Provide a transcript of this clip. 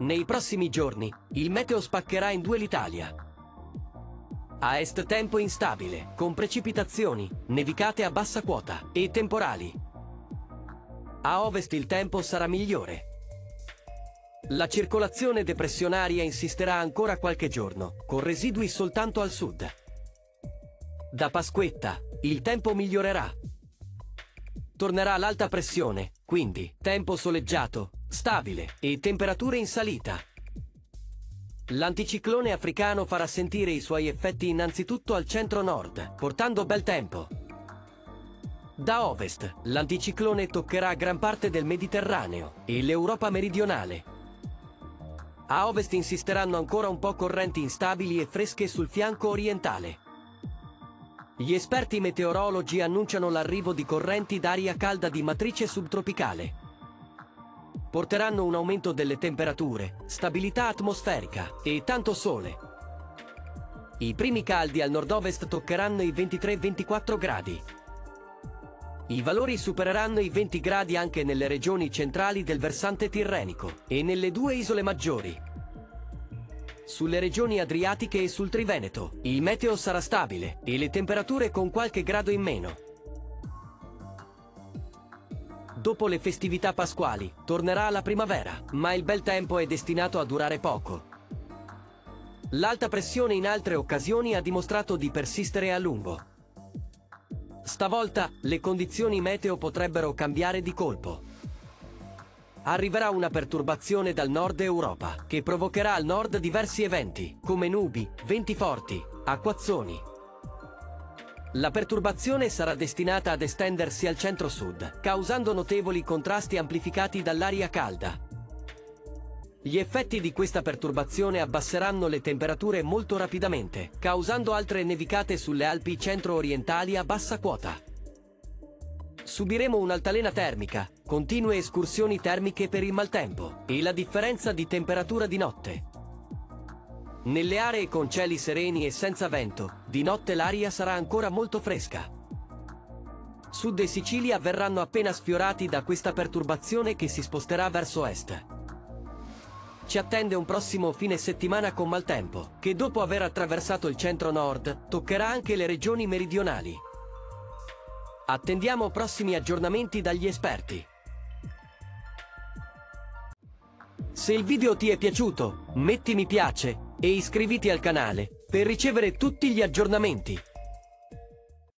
Nei prossimi giorni, il meteo spaccherà in due l'Italia. A est tempo instabile, con precipitazioni, nevicate a bassa quota e temporali. A ovest il tempo sarà migliore. La circolazione depressionaria insisterà ancora qualche giorno, con residui soltanto al sud. Da Pasquetta, il tempo migliorerà. Tornerà l'alta pressione, quindi tempo soleggiato, stabile e temperature in salita. L'anticiclone africano farà sentire i suoi effetti innanzitutto al centro-nord, portando bel tempo. Da ovest, l'anticiclone toccherà gran parte del Mediterraneo e l'Europa meridionale. A ovest insisteranno ancora un po' correnti instabili e fresche sul fianco orientale. Gli esperti meteorologi annunciano l'arrivo di correnti d'aria calda di matrice subtropicale. Porteranno un aumento delle temperature, stabilità atmosferica e tanto sole. I primi caldi al nord-ovest toccheranno i 23-24 gradi. I valori supereranno i 20 gradi anche nelle regioni centrali del versante tirrenico e nelle due isole maggiori, sulle regioni adriatiche e sul Triveneto. Il meteo sarà stabile e le temperature con qualche grado in meno. Dopo le festività pasquali tornerà la primavera, ma il bel tempo è destinato a durare poco. L'alta pressione in altre occasioni ha dimostrato di persistere a lungo. Stavolta le condizioni meteo potrebbero cambiare di colpo arriverà una perturbazione dal nord Europa, che provocherà al nord diversi eventi, come nubi, venti forti, acquazzoni. La perturbazione sarà destinata ad estendersi al centro-sud, causando notevoli contrasti amplificati dall'aria calda. Gli effetti di questa perturbazione abbasseranno le temperature molto rapidamente, causando altre nevicate sulle Alpi centro-orientali a bassa quota. Subiremo un'altalena termica, continue escursioni termiche per il maltempo e la differenza di temperatura di notte. Nelle aree con cieli sereni e senza vento, di notte l'aria sarà ancora molto fresca. Sud e Sicilia verranno appena sfiorati da questa perturbazione che si sposterà verso est. Ci attende un prossimo fine settimana con maltempo, che dopo aver attraversato il centro-nord, toccherà anche le regioni meridionali. Attendiamo prossimi aggiornamenti dagli esperti. Se il video ti è piaciuto, metti mi piace e iscriviti al canale per ricevere tutti gli aggiornamenti.